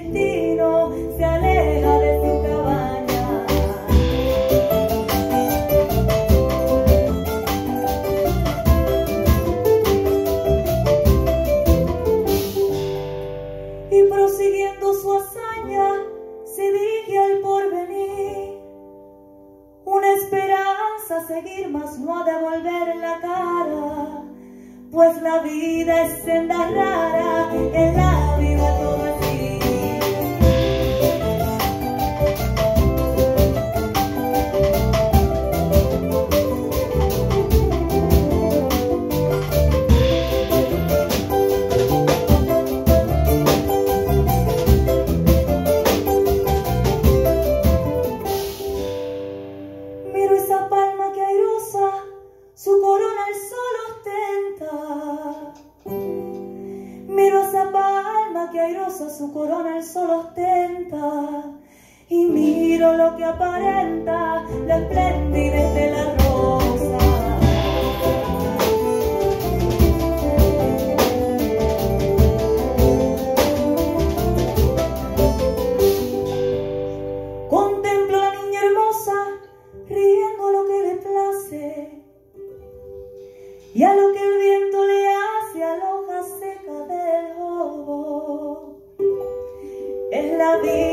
destino, se aleja de su cabaña. Y prosiguiendo su hazaña, se dirige al porvenir. Una esperanza a seguir, mas no ha de volver la cara pues la vida es senda rara, en la vida todo su corona el sol ostenta. Y miro lo que aparenta la esplendidez de la rosa. Contemplo a la niña hermosa, riendo lo que le place. Y a lo que Es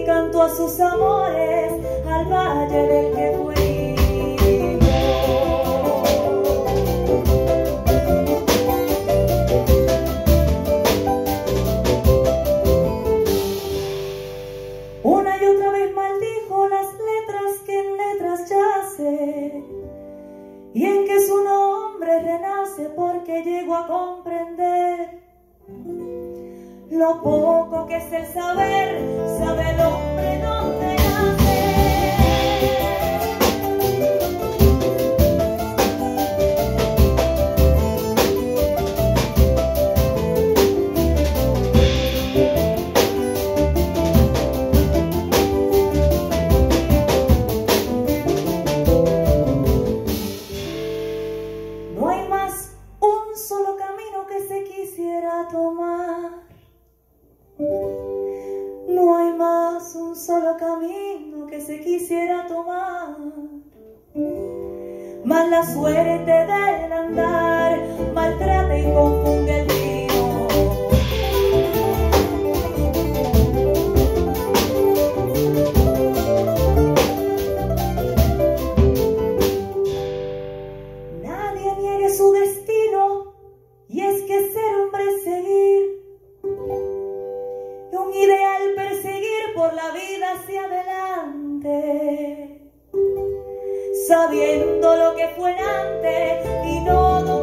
Así cantó a sus amores al valle del que fuimos. Una y otra vez maldijo las letras que en letras yace y en que su nombre renace porque llegó a comprender lo poco que es el saber, solo camino que se quisiera tomar. Mas la suerte del andar maltrata y confunde sabiendo lo que fue antes y no